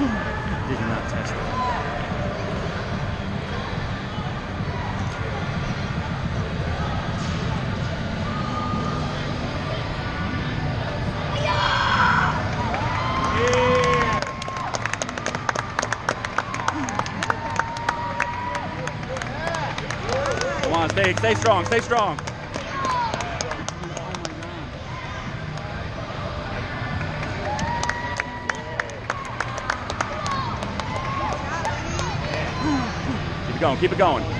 Did not test it. Come on, stay, stay strong, stay strong. Going, keep it going.